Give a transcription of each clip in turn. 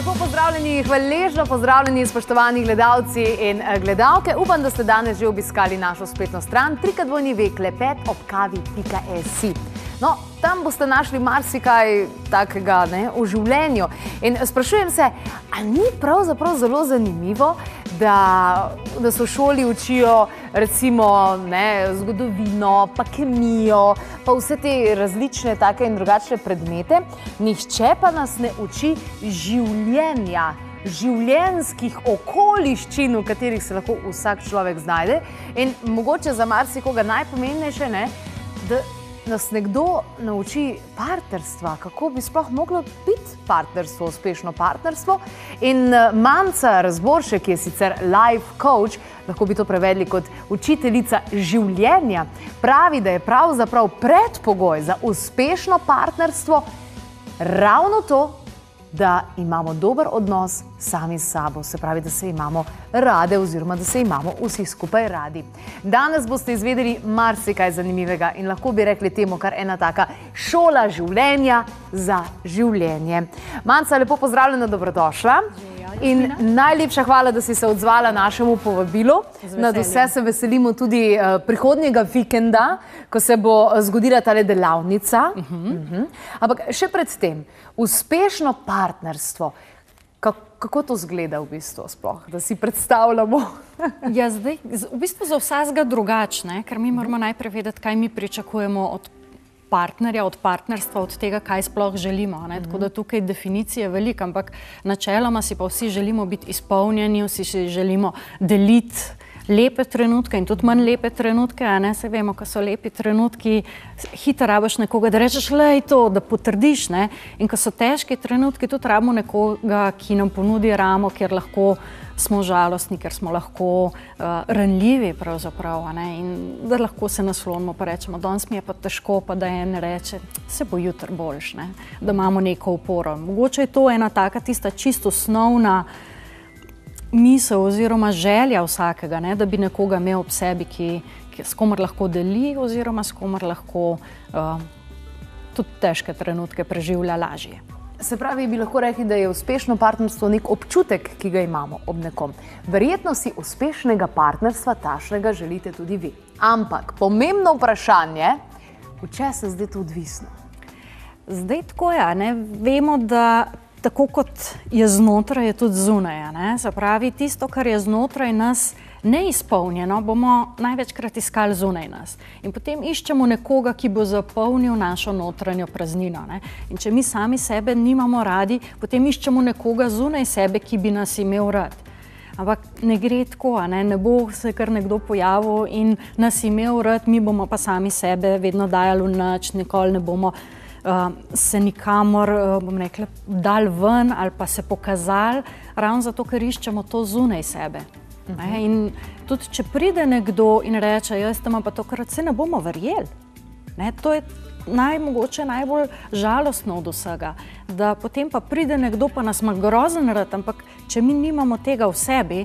Lepo pozdravljeni, hvaležno pozdravljeni, spoštovani gledalci in eh, gledalke. Upam, da ste danes že obiskali našo spletno stran trikadvojni vek lepet ob kavi.si. No, tam boste našli marsikaj takega ne, v življenju. In sprašujem se, ali ni pravzaprav zelo zanimivo, da, da se v šoli učijo recimo ne, zgodovino, pa kemijo, pa vse te različne take in drugačne predmete, nihče pa nas ne uči življenja. Življenjskih okoliščin, v katerih se lahko vsak človek znajde, in mogoče za marsikoga najpomembnejše, ne, da nas nekdo nauči partnerstva, kako bi sploh moglo biti partnerstvo, uspešno partnerstvo. In eh, Manca Razboršek, ki je sicer life coach, lahko bi to prevedli kot učiteljica življenja, pravi, da je pravzaprav predpogoj za uspešno partnerstvo ravno to, da imamo dober odnos sami s sabo, se pravi, da se imamo rade oziroma da se imamo vsi skupaj radi. Danes boste izvedeli marsikaj zanimivega in lahko bi rekli temu kar ena taka šola življenja za življenje. Manca, lepo pozdravljena, dobrodošla. In najlepša hvala, da si se odzvala našemu povabilu. Nad vse se veselimo tudi uh, prihodnjega vikenda, ko se bo zgodila ta delavnica. Uh -huh. Uh -huh. Ampak še predtem, uspešno partnerstvo. Kako to zgleda v bistvu, sploh, da si predstavljamo? ja, zdaj, v bistvu za vsega drugačne, ker mi moramo najprej vedeti, kaj mi pričakujemo od partnerja, od partnerstva, od tega, kaj sploh želimo. Ne? Tako da tukaj definicije je veliko, ampak načeloma si pa vsi želimo biti izpolnjeni, vsi si želimo deliti lepe trenutke in tudi manj lepe trenutke, a ne se vemo, ko so lepi trenutki, hitro rabiš nekoga, da rečeš, le je to, da potrdiš, ne? in ko so težki trenutki, tudi rabimo nekoga, ki nam ponudi ramo, kjer lahko smo žalostni, ker smo lahko uh, ranljivi, pravzaprav, in da lahko se naslonimo in rečemo, danes mi je pa težko, pa da en reče, se bo jutri boljš, ne? da imamo neko oporo. Mogoče je to ena taka tista čisto osnovna misel oziroma želja vsakega, ne? da bi nekoga imel ob sebi, ki, ki s komer lahko deli oziroma s komer lahko uh, tudi težke trenutke preživlja lažje. Se pravi, bi lahko rekli, da je uspešno partnerstvo nek občutek, ki ga imamo ob nekom. Verjetno si uspešnega partnerstva tašnega želite tudi vi. Ampak pomembno vprašanje, v če se zdaj to odvisno? Zdaj tako je, ne? vemo, da tako kot je znotraj, je tudi zunaj. Se pravi, tisto, kar je znotraj nas, neizpolnjeno, bomo največkrat iskali zunaj nas. In potem iščemo nekoga, ki bo zapolnil našo notranjo praznino. Ne? In če mi sami sebe nimamo radi, potem iščemo nekoga zunaj sebe, ki bi nas imel rad. Ampak ne gre tako, ne? ne bo se kar nekdo pojavil in nas imel rad, mi bomo pa sami sebe vedno dajali v noč, nikoli ne bomo se nikamor, uh, bom rekla, dal ven ali pa se pokazali, ravno zato, ker iščemo to zunaj sebe. Ne? In tudi, če pride nekdo in reče, jaz tam pa to, kar se ne bomo verjeli. Ne? To je najmogoče najbolj žalostno od vsega. Da potem pa pride nekdo, pa nas ima grozen rad, ampak če mi nimamo tega v sebi,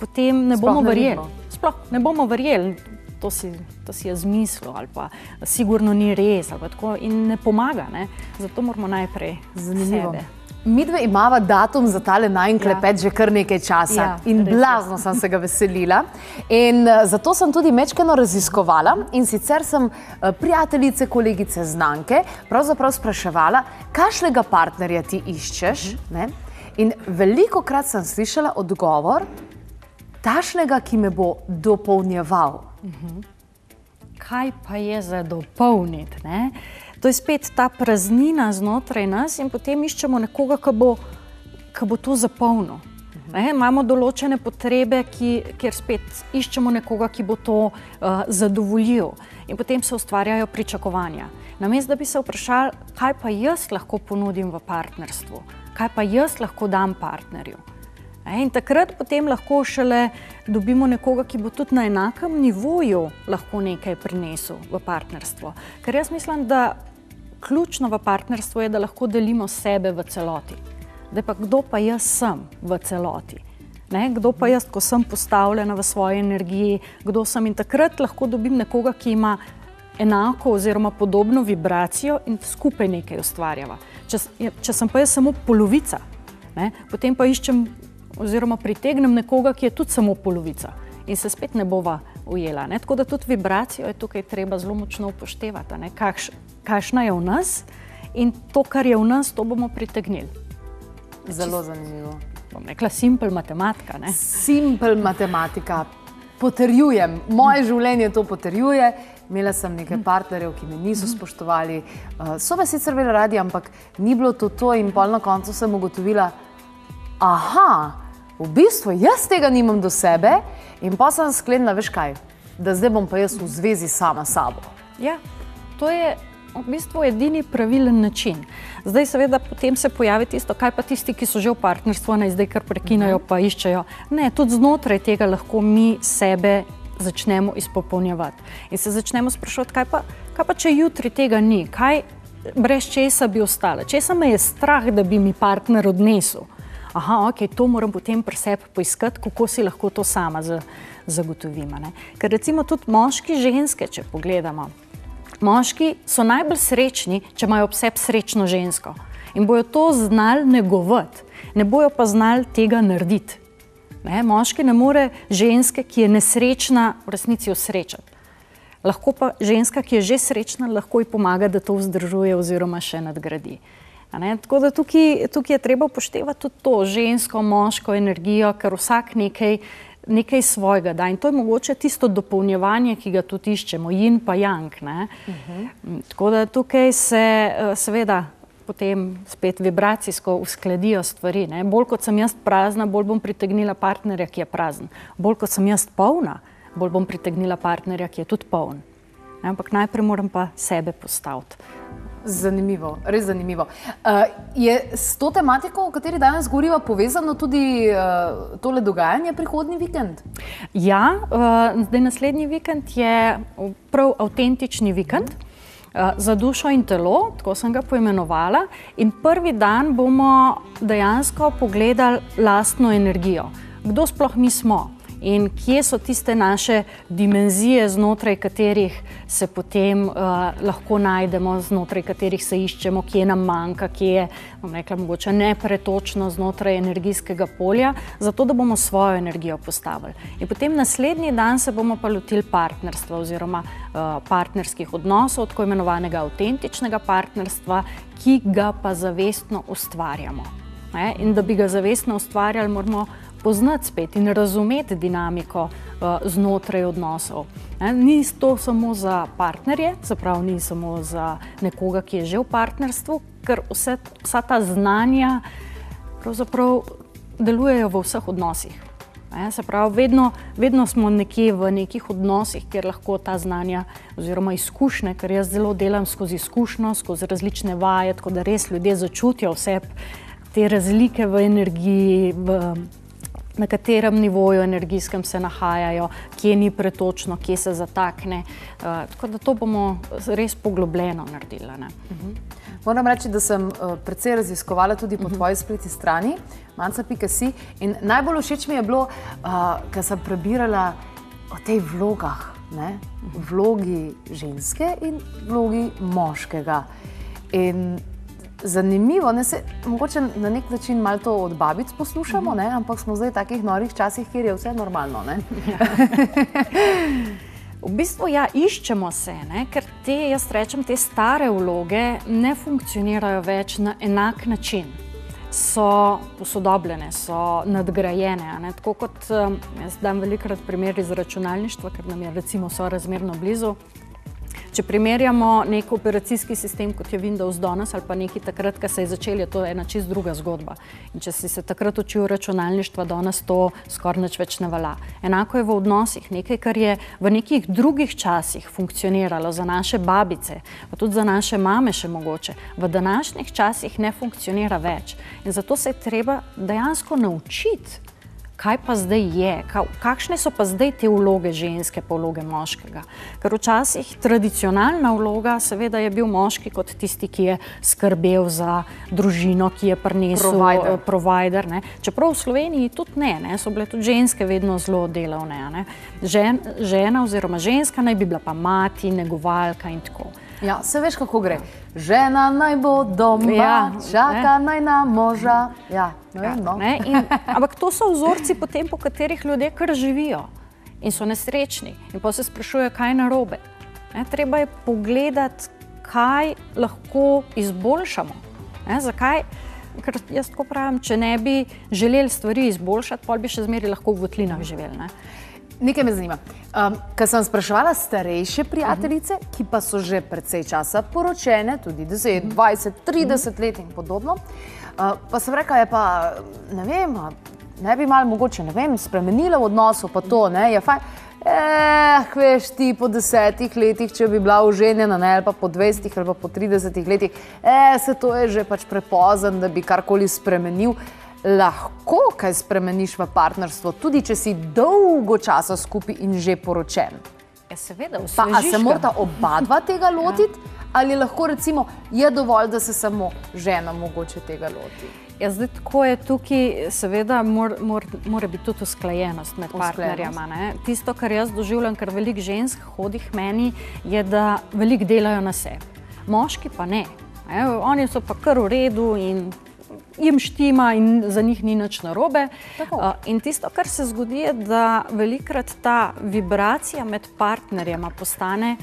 potem ne bomo verjeli. Sploh ne bomo verjeli. To si, to si je zmislil, ali pa sigurno ni res, ali pa tako in ne pomaga. Ne? Zato moramo najprej zanimivo. Sebe. Mi dve imamo datum za tale najnklepet ja. že kar nekaj časa ja, in blazno sem se ga veselila. In uh, zato sem tudi mečkeno raziskovala in sicer sem uh, prijateljice, kolegice, znanke pravzaprav spraševala, kašnega partnerja ti iščeš. Uh -huh. In veliko krat sem slišala odgovor, tašnega, ki me bo dopolnjeval. Uh -huh. Kaj pa je za dopolniti? to je spet ta praznina znotraj nas in potem iščemo nekoga, ki bo, ki bo to zapolnil. Ne, imamo določene potrebe, ki, kjer spet iščemo nekoga, ki bo to uh, zadovoljil, in potem se ustvarjajo pričakovanja. Namesto da bi se vprašali, kaj pa jaz lahko ponudim v partnerstvu, kaj pa jaz lahko dam partnerju. In takrat potem lahko šele dobimo nekoga, ki bo tudi na enakem nivoju lahko nekaj prinesel v partnerstvo. Ker jaz mislim, da ključno v partnerstvu je, da lahko delimo sebe v celoti. Da pa kdo pa jaz sem v celoti. Ne? Kdo pa jaz, ko sem postavljena v svoji energiji, kdo sem in takrat lahko dobim nekoga, ki ima enako oziroma podobno vibracijo in skupaj nekaj ustvarjava. Če, če sem pa jaz samo polovica, Ne? Potem pa iščem oziroma pritegnem nekoga, ki je tudi samo polovica in se spet ne bova ujela. Ne? Tako da tudi vibracijo je tukaj treba zelo močno upoštevati, Kakš, kakšna je v nas in to, kar je v nas, to bomo pritegnili. Zelo zanimivo. Bom rekla, simpel matematika. Ne? Simpel matematika. Potrjujem, moje življenje to potrjuje. Imela sem nekaj partnerjev, ki me niso spoštovali, uh, so me sicer bili radi, ampak ni bilo to to. In pol na koncu sem ugotovila, aha, v bistvu jaz tega nimam do sebe in pa sem sklenila, veš kaj, da zdaj bom pa jaz v zvezi sama s sabo. Ja, to je v bistvu edini pravilen način. Zdaj, seveda, potem se pojavi tisto, kaj pa tisti, ki so že v partnerstvu, naj zdaj kar prekinajo, pa iščejo. Ne, tudi znotraj tega lahko mi sebe začnemo izpopolnjevati. In se začnemo sprašovati, kaj pa, kaj pa če jutri tega ni, kaj brez česa bi ostala, česa me je strah, da bi mi partner odnesel aha, ok, to moram potem pri sebi poiskati, kako si lahko to sama zagotovim. Ker recimo tudi moški, ženske, če pogledamo, moški so najbolj srečni, če imajo ob sebi srečno žensko in bojo to znali negovati, ne bojo pa znali tega narediti. Ne? Moški ne more ženske, ki je nesrečna, v resnici osrečati. Lahko pa ženska, ki je že srečna, lahko ji pomaga, da to vzdržuje oziroma še nadgradi. Tako da tukaj, tukaj je treba upoštevati tudi to žensko, moško energijo, ker vsak nekaj, nekaj svojega da. In to je mogoče tisto dopolnjevanje, ki ga tudi iščemo, in pa jank. Uh mhm. -huh. Tako da tukaj se eh, seveda. Potem spet vibracijsko uskladijo stvari. Ne? Bolj kot sem jaz prazna, bolj bom pritegnila partnerja, ki je prazen. Bolj kot sem jaz polna, bolj bom pritegnila partnerja, ki je tudi poln. Ampak najprej moram pa sebe postaviti. Zanimivo, res zanimivo. Uh, je s to tematiko, o kateri danes govorimo, povezano tudi uh, tole dogajanje prihodnji vikend? Ja, uh, zdaj naslednji vikend je prav avtentični vikend. Uh, za dušo in telo, tako sem ga poimenovala, in prvi dan bomo dejansko pogledali lastno energijo. Kdo sploh mi smo? In kje so tiste naše dimenzije, znotraj katerih se potem uh, lahko najdemo, znotraj katerih se iščemo, kje nam manjka, kje je rekla, mogoče nepretočno znotraj energijskega polja, zato da bomo svojo energijo postavili. In potem naslednji dan se bomo pa lotili partnerstva oziroma uh, partnerskih odnosov, tako imenovanega avtentičnega partnerstva, ki ga pa zavestno ustvarjamo. Ne? In da bi ga zavestno ustvarjali, moramo poznati spet in razumeti dinamiko uh, znotraj odnosov. Ne, ni to samo za partnerje, zapravo ni samo za nekoga, ki je že v partnerstvu, ker vse, vsa ta znanja pravzaprav delujejo v vseh odnosih. Se pravi, vedno, vedno smo nekje v nekih odnosih, kjer lahko ta znanja oziroma izkušnje, ker jaz zelo delam skozi izkušnjo, skozi različne vaje, tako da res ljudje začutijo vse te razlike v energiji, v na katerem nivoju energijskem se nahajajo, kje ni pretočno, kje se zatakne. Uh, tako da to bomo res poglobljeno naredili. Uh mhm. -huh. Moram reči, da sem uh, precej raziskovala tudi po uh mhm. -huh. tvoji spletni strani, manca.si. In najbolj všeč mi je bilo, uh, ker sem prebirala o tej vlogah, ne? vlogi ženske in vlogi moškega. In zanimivo, ne se mogoče na nek način malo to od babic poslušamo, ne, ampak smo zdaj v takih norih časih, kjer je vse normalno. v bistvu ja, iščemo se, ne, ker te, jaz rečem, te stare vloge ne funkcionirajo več na enak način. So posodobljene, so nadgrajene. Ne? Tako kot jaz dam velikrat primer iz računalništva, ker nam je recimo sorazmerno blizu. Če primerjamo nek operacijski sistem, kot je Windows danes ali pa neki takrat, ko se je začel, je to ena čist druga zgodba. In če si se takrat učil računalništva, danes to skoraj nič več ne vala. Enako je v odnosih, nekaj, kar je v nekih drugih časih funkcioniralo za naše babice, pa tudi za naše mame še mogoče, v današnjih časih ne funkcionira več. In zato se je treba dejansko naučiti kaj pa zdaj je, kakšne so pa zdaj te vloge ženske, pa vloge moškega. Ker včasih tradicionalna vloga, seveda, je bil moški kot tisti, ki je skrbel za družino, ki je prinesel provider. provider Čeprav v Sloveniji tudi ne, ne, so bile tudi ženske vedno zelo delovne. Žen, žena oziroma ženska naj bi bila pa mati, negovalka in tako. Ja, se veš, kako gre. Žena naj bo doma, ja, čaka ne. naj na moža. Ja, ne vem, no. ja, ne? In, ampak to so vzorci, potem, po katerih ljudje kar živijo in so nesrečni in pa se sprašujejo, kaj je narobe. Ne? Treba je pogledati, kaj lahko izboljšamo. Ne? Zakaj? Ker jaz tako pravim, če ne bi želeli stvari izboljšati, pa bi še zmeraj lahko v votlinah živeli. Ne? Nekaj me zanima. Um, Ker sem spraševala starejše prijateljice, ki pa so že precej časa poročene, tudi 10, 20, 30 let in podobno, uh, pa sem rekla, je pa ne vem, ne bi malo mogoče ne vem, spremenila v odnosu, pa to ne je fajn. Eh, veš ti po desetih letih, če bi bila oženjena, ne pa po dvajsetih ali pa po tridesetih letih, eh, se to je že pač prepozen, da bi karkoli spremenil lahko kaj spremeniš v partnerstvu, tudi če si dolgo časa skupaj in že poročen. Ja, seveda, pa, a se morata oba dva tega ja. lotiti, ja. ali lahko recimo je dovolj, da se samo žena mogoče tega loti? Ja, zdaj, tako je tukaj, seveda, mora mor, mor biti tudi usklajenost med partnerjama. Ne? Tisto, kar jaz doživljam, kar veliko žensk hodi k meni, je, da veliko delajo na sebi. Moški pa ne. ne. Oni so pa kar v redu in jim štima in za njih ni nič narobe. Uh, in tisto, kar se zgodi, je, da velikrat ta vibracija med partnerjema postane,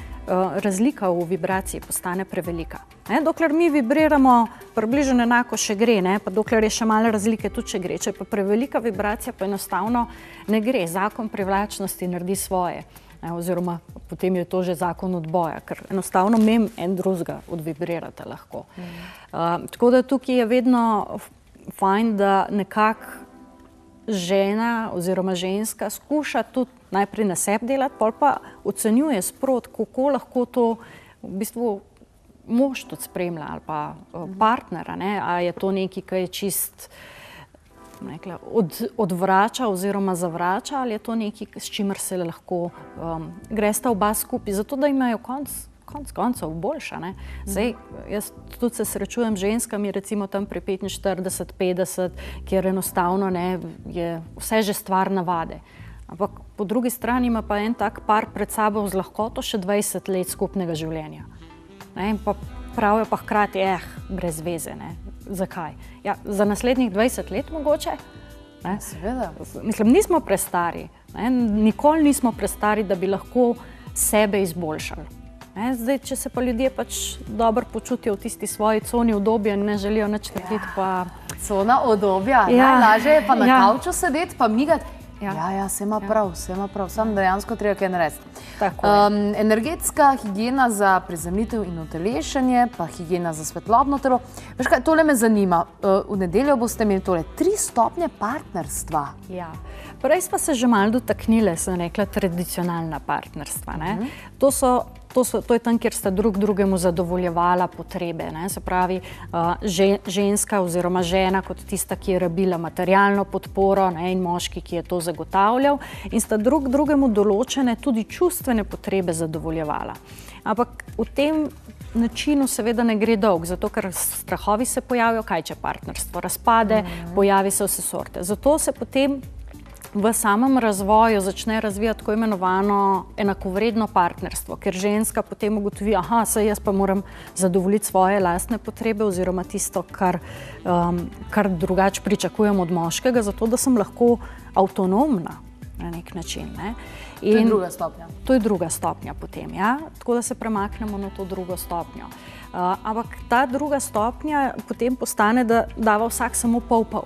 razlika v vibraciji postane prevelika. Ne? Dokler mi vibriramo, približno enako še gre, ne? pa dokler je še malo razlike, tudi če gre. Če pa prevelika vibracija, pa enostavno ne gre. Zakon privlačnosti naredi svoje. Ne, oziroma, potem je to že zakon odboja, ker enostavno mem en drugega odvibrirate lahko. Mm. Uh, tako da tukaj je vedno fajn, da nekako žena oziroma ženska skuša tudi najprej na sebi delati, pol pa ocenjuje sprot, kako lahko to v bistvu mož tudi spremlja ali pa uh, partnera, ne, a je to nekaj, kar je čist rekla, od, odvrača oziroma zavrača, ali je to nekaj, s čimer se lahko um, gresta oba skupaj, zato da imajo konc. Konec koncev boljša. Zdaj, jaz tudi se srečujem z ženskami, recimo tam pri 45, 50, kjer enostavno ne, je vse že stvar navade. Ampak po drugi strani ima pa en tak par pred sabo z lahkoto še 20 let skupnega življenja. Ne, pa pravijo pa hkrati, eh, brez veze. Ne. Zakaj? Ja, za naslednjih 20 let mogoče. Seveda. Mislim, nismo prestari. Ne? Nikoli nismo prestari, da bi lahko sebe izboljšali. Ne? Zdaj, če se pa ljudje pač dobro počutijo v tisti svoji coni obdobja in ne želijo nič narediti, ja. pa. Cona obdobja, ja. najlažje je pa na ja. kavču sedeti, pa migati. Ja, ja, ja se ima ja. prav, se ima prav, sam dejansko treba kaj narediti. Um, energetska higiena za prizemljitev in utelešanje, pa higiena za svetlobno telo. Veš kaj, tole me zanima. Uh, v nedeljo boste imeli tole tri stopnje partnerstva. Ja. Prej smo se že malo dotaknili, sem rekla, tradicionalna partnerstva. Uh mhm. -huh. To so To, so, to je tam, kjer sta drug drugemu zadovoljevala potrebe. Ne? Se pravi, uh, že, ženska oziroma žena kot tista, ki je rabila materialno podporo ne? in moški, ki je to zagotavljal in sta drug drugemu določene tudi čustvene potrebe zadovoljevala. Ampak v tem načinu seveda ne gre dolg, zato ker strahovi se pojavijo, kaj če partnerstvo razpade, mm -hmm. pojavi se vse sorte. Zato se potem v samem razvoju začne razvijati tako imenovano enakovredno partnerstvo, ker ženska potem ugotovi, da se jaz pa moram zadovoljiti svoje lastne potrebe oziroma tisto, kar, um, kar drugače pričakujem od moškega, zato da sem lahko avtonomna na nek način. Ne. In to je druga stopnja. To je druga stopnja potem, ja? tako da se premaknemo na to drugo stopnjo. Uh, ampak ta druga stopnja potem postane, da dava vsak samo pol pol.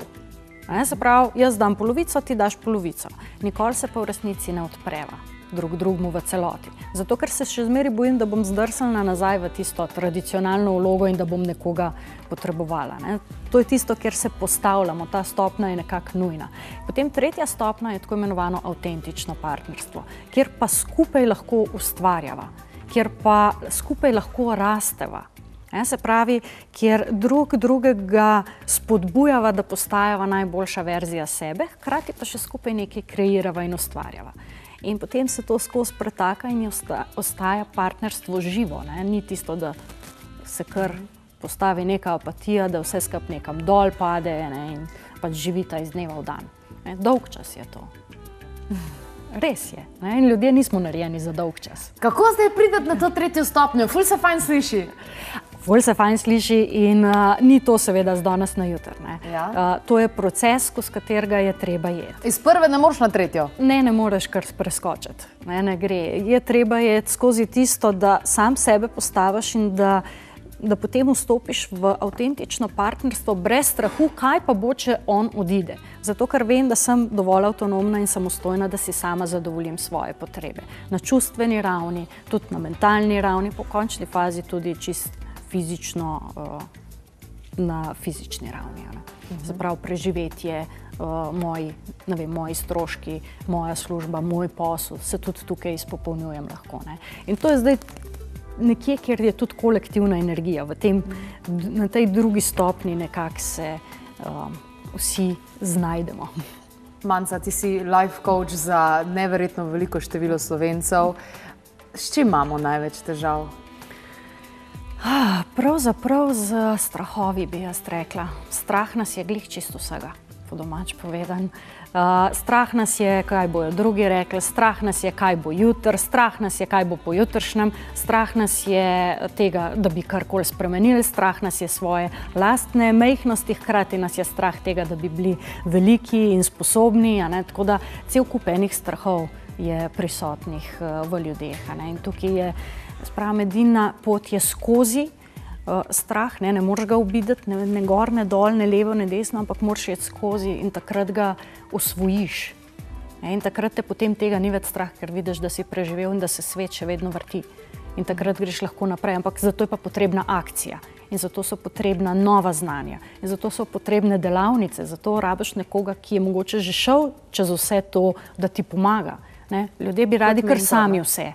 Ne, se pravi, jaz dam polovico, ti daš polovico. Nikoli se pa v resnici ne odpreva drug drugemu v celoti. Zato, ker se še zmeraj bojim, da bom zdrsnila nazaj v tisto tradicionalno vlogo in da bom nekoga potrebovala. Ne. To je tisto, kjer se postavljamo, ta stopna je nekako nujna. Potem tretja stopna je tako imenovano avtentično partnerstvo, kjer pa skupaj lahko ustvarjava, kjer pa skupaj lahko rasteva. Ne, se pravi, kjer drug drugega spodbujava, da postajava najboljša verzija sebe, hkrati pa še skupaj nekaj kreirava in ustvarjava. In potem se to skozi pretaka in ostaja partnerstvo živo. Ne? Ni tisto, da se kar postavi neka apatija, da vse skupaj nekam dol pade ne? in pač živita iz dneva v dan. Ne? Dolg čas je to. res je. Ne? In ljudje nismo narejeni za dolg čas. Kako zdaj prideti na to tretjo stopnjo? Ful se fajn sliši. Bolj se fajn sliši, in uh, ni to, seveda, z danes na jutr. Ja. Uh, to je proces, skozi katerega je treba jeti. Iz prve ne moreš na tretjo. Ne, ne moreš kar preskočiti. Ne, ne gre. Je treba jeti skozi tisto, da sam sebe postaviš in da, da potem vstopiš v avtentično partnerstvo brez strahu, kaj pa bo, če on odide. Zato, ker vem, da sem dovolj avtonomna in samostojna, da si sama zadovoljim svoje potrebe. Na čustveni ravni, tudi na mentalni ravni, po končni fazi tudi čist fizično, uh, na fizični ravni. Se pravi, preživetje, uh, moji, vem, moji stroški, moja služba, moj posel, se tudi tukaj izpopolnjujem lahko. Ne. In to je zdaj nekje, kjer je tudi kolektivna energija, tem, na tej drugi stopni nekako se uh, vsi znajdemo. Manca, ti si life coach za neverjetno veliko število slovencev. S čim imamo največ težav? Ah, pravzaprav z strahovi bi jaz rekla. Strah nas je glih čisto vsega, po domač povedan. Uh, strah nas je, kaj bojo drugi rekli, strah nas je, kaj bo jutr, strah nas je, kaj bo pojutrišnjem, strah nas je tega, da bi karkoli spremenili, strah nas je svoje lastne mehnosti, hkrati nas je strah tega, da bi bili veliki in sposobni. Tako da cel kup enih strahov je prisotnih uh, v ljudeh. In tukaj je Spravo, edina pot je skozi uh, strah, ne, ne moreš ga ubiti, ne, ne gor, ne dol, ne levo, ne desno, ampak moraš iti skozi in takrat ga usvojiš. Ne, in takrat te potem tega ni več strah, ker vidiš, da si preživel in da se svet še vedno vrti. In takrat greš lahko naprej, ampak zato je pa potrebna akcija. In zato so potrebna nova znanja, in zato so potrebne delavnice, zato rabiš nekoga, ki je mogoče že šel čez vse to, da ti pomaga. Ne? Ljudje bi radi kar sami vse.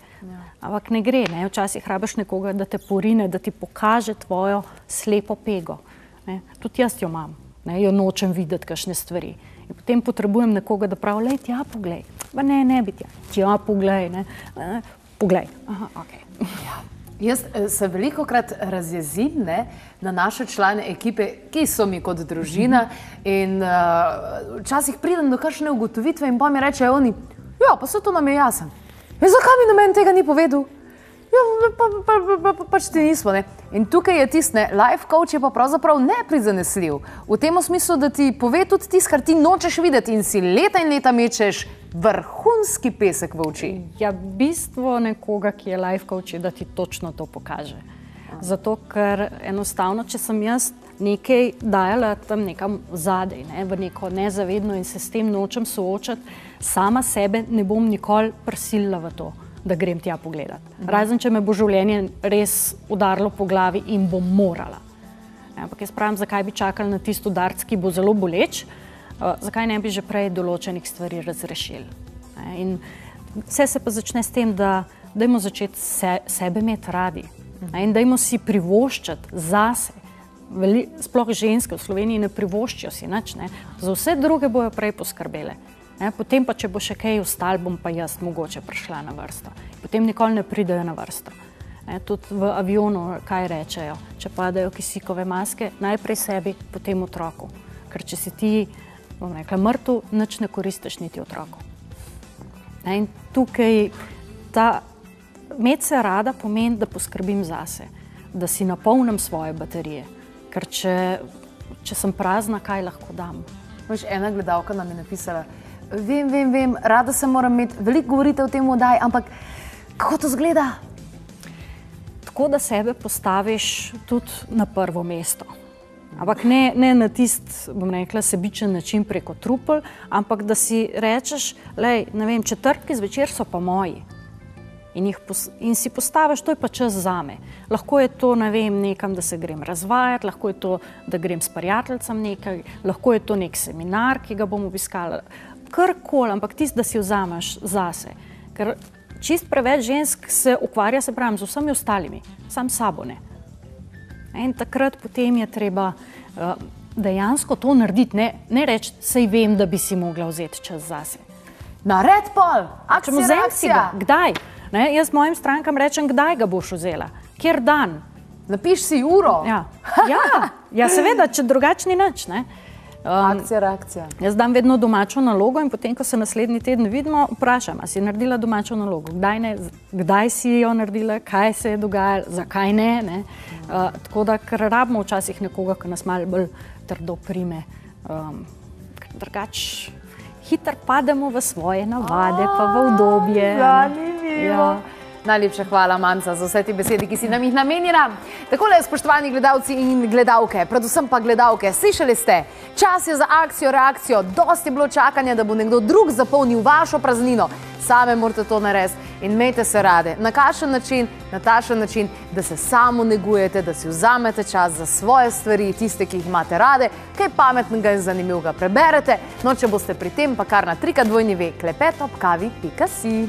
Ja. Ampak ne gre, ne? včasih rabiš nekoga, da te porine, da ti pokaže tvojo slepo pego. Ne? Tudi jaz jo imam, ne? jo nočem videti, kakšne stvari. In potem potrebujem nekoga, da pravi, le ti ja, poglej. Pa ne, ne bi ti ja, poglej. Ne? Poglej. Aha, okay. ja. Jaz eh, se veliko krat razjezim ne, na naše člane ekipe, ki so mi kot družina. In uh, včasih pridem do kakšne ugotovitve in pa mi rečejo oni, ja, pa se to nam je jasno. Ja, zakaj mi noben tega ni povedal? Ja, pa, pa, pa, pa, pa, pač ti nismo. Ne? In tukaj je tisto, life coach je pa pravzaprav neprizanesljiv. V tem smislu, da ti pove tudi tisto, kar ti nočeš videti in si leta in leta mečeš vrhunski pesek v oči. Ja, bistvo nekoga, ki je life coach, je, da ti točno to pokaže. Zato, ker enostavno, če sem jaz nekaj dajala tam nekam zadaj, ne, v neko nezavedno in se s tem nočem soočati, sama sebe ne bom nikoli prisilila v to, da grem tja pogledat. Mhm. Razen, če me bo življenje res udarilo po glavi in bom morala. Ja, ampak jaz pravim, zakaj bi čakali na tisto udarc, ki bo zelo boleč, uh, zakaj ne bi že prej določenih stvari razrešili. Vse se pa začne s tem, da dajmo začeti se, sebe imeti radi in dajmo si privoščiti zase. Veli, sploh ženske v Sloveniji ne privoščijo si nič, ne. za vse druge bojo prej poskrbele. Ne, potem pa, če bo še kaj ostalo, bom pa jaz mogoče prišla na vrsto. Potem nikoli ne pridejo na vrsto. Ne, tudi v avionu, kaj rečejo, če padajo kisikove maske, najprej sebi, potem otroku. Ker če si ti, bom rekla, mrtev, nič ne koristiš niti otroku. Ne, in tukaj ta med se rada pomeni, da poskrbim zase, da si napolnim svoje baterije. Ker če, če sem prazna, kaj lahko dam? Veš, ena gledalka nam je napisala, vem, vem, vem, rada se moram imeti, veliko govorite o tem oddaji, ampak kako to zgleda? Tako da sebe postaviš tudi na prvo mesto. Ampak ne, ne na tisti, bom rekla, sebičen način preko trupel, ampak da si rečeš, lej, ne vem, četrtki zvečer so pa moji. In, pos, in si postaviš, to je pa čas za me. Lahko je to, ne vem, nekam, da se grem razvajati, lahko je to, da grem s prijateljem nekaj, lahko je to nek seminar, ki ga bom obiskala karkoli, ampak tisti, da si vzameš zase. Ker čist preveč žensk se ukvarja se pravim, z vsemi ostalimi, sam sabo ne. In takrat potem je treba uh, dejansko to narediti, ne, ne reči, sej vem, da bi si mogla vzeti čas zase. Nared pol, akcija, akcija. Kdaj? Ne, jaz mojim strankam rečem, kdaj ga boš vzela, kjer dan. Napiš si uro. Ja, ja, ja seveda, če drugačni nič. Um, akcija, reakcija. Jaz dam vedno domačo nalogo in potem, ko se naslednji teden vidimo, vprašam, ali si naredila domačo nalogo, kdaj, ne, kdaj si jo naredila, kaj se je dogajalo, zakaj ne. ne? Uh, tako da, ker rabimo včasih nekoga, ki nas malo bolj trdo prime. Um, drugač, hitro pademo v svoje navade, A, pa v obdobje. Zanimivo. Ja. Najlepša hvala, Manca, za vse te besede, ki si nam jih namenila. Tako le, spoštovani gledalci in gledalke, predvsem pa gledalke, slišali ste, čas je za akcijo, reakcijo, dosti je bilo čakanja, da bo nekdo drug zapolnil vašo praznino. Same morate to narediti in imejte se rade. Na kakšen način? Na takšen način, da se samo negujete, da si vzamete čas za svoje stvari, tiste, ki jih imate rade, kaj pametnega in zanimivega preberete. No, če boste pri tem, pa kar na trikrat dvojni ve, klepet ob kavi, pika si.